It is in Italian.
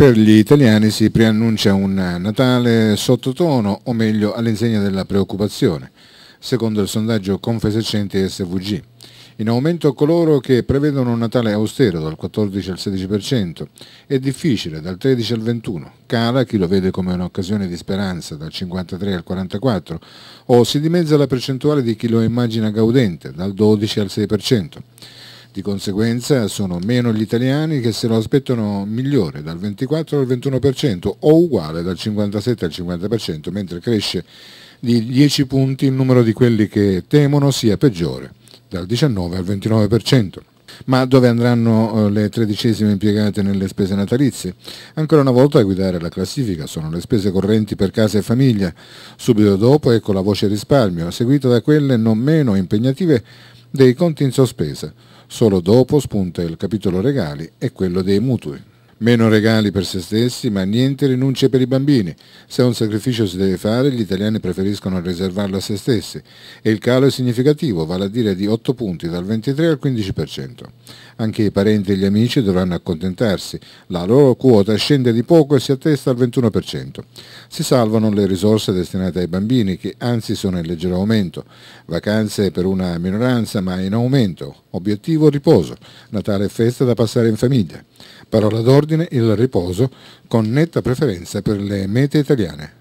Per gli italiani si preannuncia un Natale sottotono, o meglio all'insegna della preoccupazione, secondo il sondaggio Confesercenti SVG. In aumento coloro che prevedono un Natale austero dal 14 al 16%, è difficile dal 13 al 21%, cala chi lo vede come un'occasione di speranza dal 53 al 44% o si dimezza la percentuale di chi lo immagina gaudente dal 12 al 6%. Di conseguenza sono meno gli italiani che se lo aspettano migliore dal 24 al 21% o uguale dal 57 al 50%, mentre cresce di 10 punti il numero di quelli che temono sia peggiore, dal 19 al 29%. Ma dove andranno eh, le tredicesime impiegate nelle spese natalizie? Ancora una volta a guidare la classifica sono le spese correnti per casa e famiglia. Subito dopo ecco la voce risparmio, seguita da quelle non meno impegnative dei conti in sospesa. Solo dopo spunta il capitolo regali e quello dei mutui. Meno regali per se stessi, ma niente rinunce per i bambini. Se un sacrificio si deve fare, gli italiani preferiscono riservarlo a se stessi e il calo è significativo, vale a dire di 8 punti, dal 23 al 15%. Anche i parenti e gli amici dovranno accontentarsi. La loro quota scende di poco e si attesta al 21%. Si salvano le risorse destinate ai bambini, che anzi sono in leggero aumento. Vacanze per una minoranza, ma in aumento. Obiettivo riposo. Natale e festa da passare in famiglia. Parola d'ordine il riposo con netta preferenza per le mete italiane.